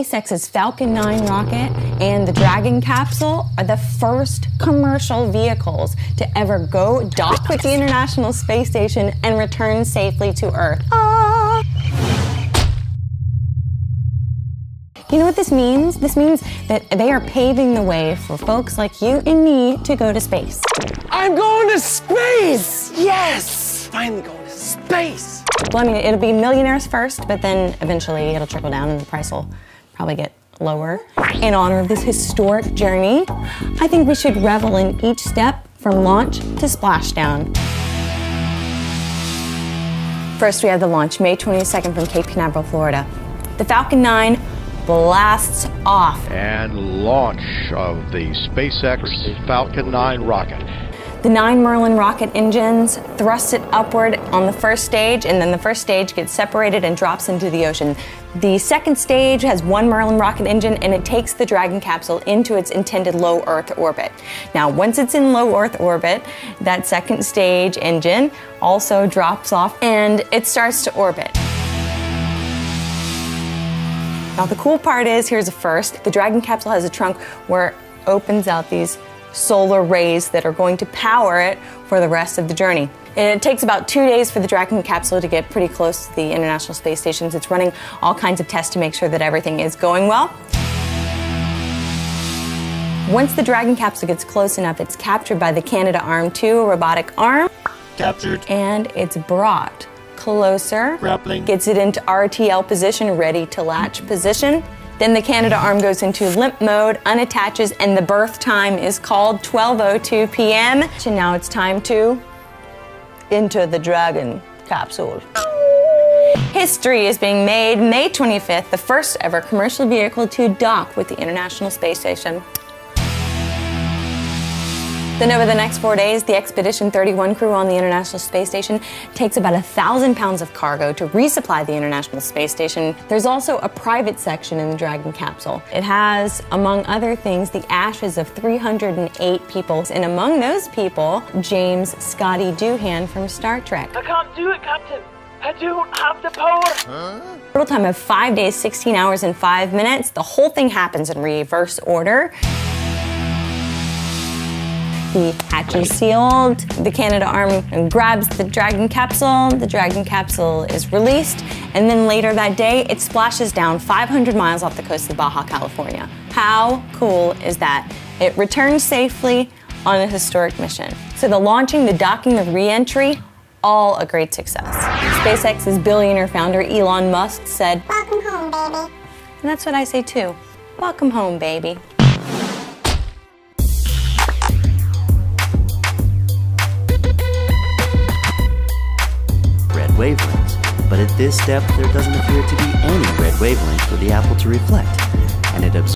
SpaceX's Falcon 9 rocket and the Dragon capsule are the first commercial vehicles to ever go dock with the International Space Station and return safely to Earth. Ah. You know what this means? This means that they are paving the way for folks like you and me to go to space. I'm going to space! Yes! Finally going to space! Well, I mean, it'll be millionaires first, but then eventually it'll trickle down and the price will probably get lower. In honor of this historic journey, I think we should revel in each step from launch to splashdown. First, we have the launch, May 22nd from Cape Canaveral, Florida. The Falcon 9 blasts off. And launch of the SpaceX Falcon 9 rocket. The nine Merlin rocket engines thrust it upward on the first stage, and then the first stage gets separated and drops into the ocean. The second stage has one Merlin rocket engine, and it takes the Dragon capsule into its intended low Earth orbit. Now, once it's in low Earth orbit, that second stage engine also drops off and it starts to orbit. Now, the cool part is here's a first the Dragon capsule has a trunk where it opens out these solar rays that are going to power it for the rest of the journey. And it takes about two days for the Dragon capsule to get pretty close to the International Space Station. It's running all kinds of tests to make sure that everything is going well. Once the Dragon capsule gets close enough, it's captured by the Canadarm2 robotic arm. Captured. And it's brought closer. Grappling. Gets it into RTL position, ready to latch position. Then the Canadarm goes into limp mode, unattaches, and the berth time is called 12.02 p.m. And now it's time to enter the Dragon capsule. History is being made May 25th, the first ever commercial vehicle to dock with the International Space Station. Then over the next four days, the Expedition 31 crew on the International Space Station takes about a thousand pounds of cargo to resupply the International Space Station. There's also a private section in the Dragon capsule. It has, among other things, the ashes of 308 people, and among those people, James Scotty Doohan from Star Trek. I can't do it, Captain. I don't have the power. Total time of five days, 16 hours, and five minutes. The whole thing happens in reverse order. The hatch is sealed. The Canadarm grabs the Dragon capsule. The Dragon capsule is released. And then later that day, it splashes down 500 miles off the coast of Baja California. How cool is that? It returns safely on a historic mission. So the launching, the docking, the re-entry, all a great success. SpaceX's billionaire founder Elon Musk said, Welcome home, baby. and that's what I say too. Welcome home, baby. But at this depth, there doesn't appear to be any red wavelength for the apple to reflect, and it absorbs